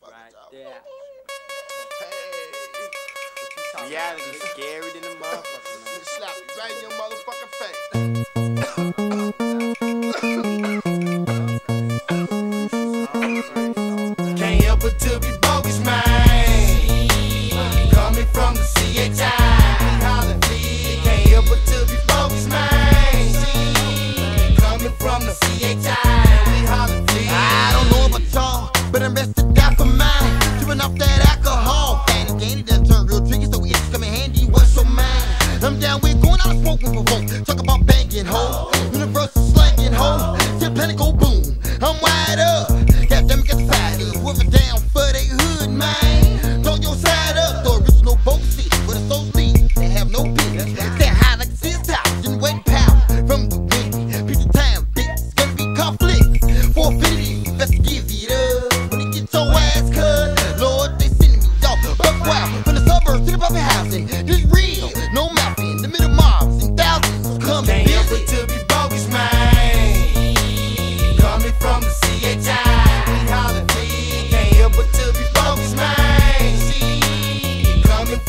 Fuck Right y'all. there. Hey. Reality scary than the motherfucker, man. Slap right in your wide up.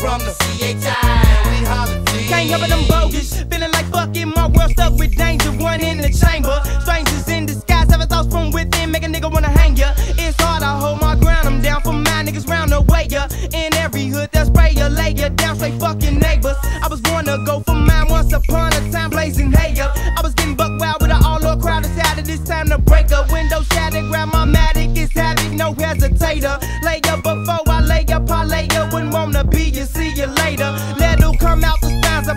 From the CHI, we holler. Can't help I'm bogus. Feeling like fucking my world stuck with danger. One in the chamber. Strangers in disguise, having thoughts from within. Make a nigga wanna hang ya. It's hard, I hold my ground. I'm down for my niggas round the way ya. In every hood, that spray ya, lay ya down, straight fucking neighbors. I was born to go for mine once upon a time, blazing hay ya. I was getting buck wild with an all-over crowd. Decided it's time to break a window shattered. Grab my matic, it's havoc, no hesitator.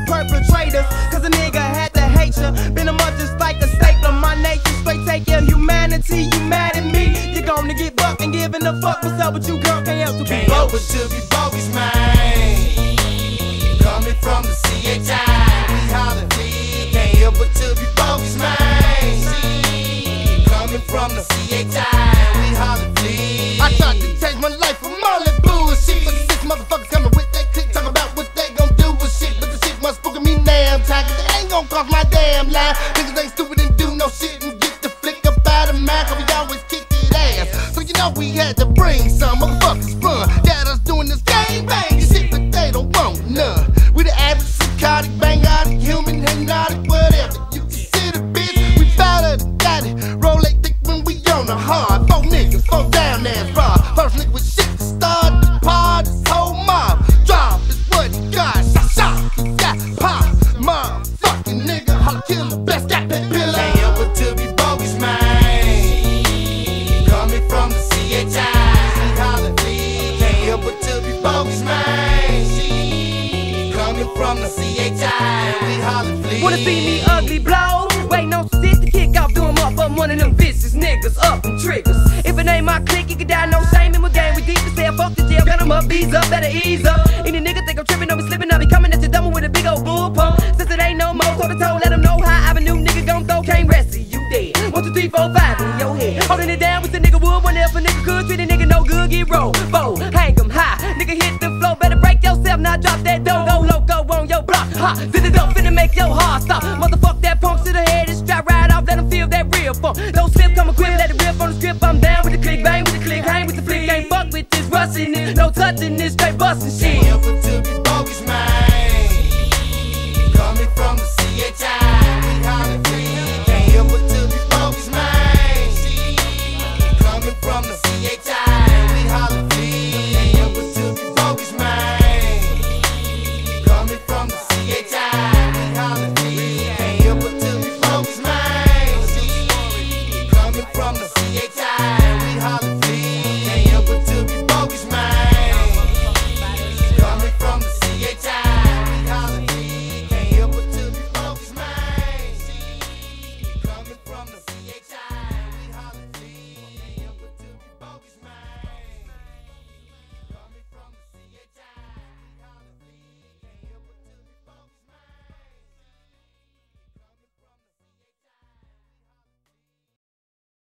Perpetrators. Cause a nigga had to hate ya. Been a mother just like a stapler. My nature straight take your humanity. You mad at me? You gonna get bucked and giving a fuck. What's up with you, girl? Can't help to be Can't help but bogus. to be bogus, man. Coming from the CHI, we holler. Can't help but to be bogus, man. Coming from the CHI, we holler. I tried to change my life from all cross my damn line. Niggas ain't stupid and do no shit and get the flick up out of mind, cause we always kick it ass. So you know we had to bring some motherfuckers run. Got us doing this gang bang shit, but they don't want none. We the average psychotic, bangiotic, human, From the CHI, we holler. Wanna see me ugly blow? Wait, no shit to kick off, do 'em up. I'm one of them vicious niggas, up and triggers. If it ain't my clique, you can die, no shame in my game. We deep as hell, fuck the jail, got 'em up, ease up, better ease up. Any nigga think I'm tripping, don't be slipping, I'll be coming at you dumb with a big old bull pump. Since it ain't no more, toe to toe, let let 'em know how I've a new nigga gon' throw, can't rest you dead. One, two, three, four, five in your head. Holding it down with the nigga wood, one if a nigga could, treat a nigga no good, get roll. Bow, your block, it up, finna make your heart stop. Motherfuck that punk to the head, and strap right off, let 'em feel that real funk. Don't slip, come equipped, let it rip on the script. I'm down with the click, bang with the click, hang with the flick. Ain't fuck with this rustin' it, no touching this, straight bustin' shit.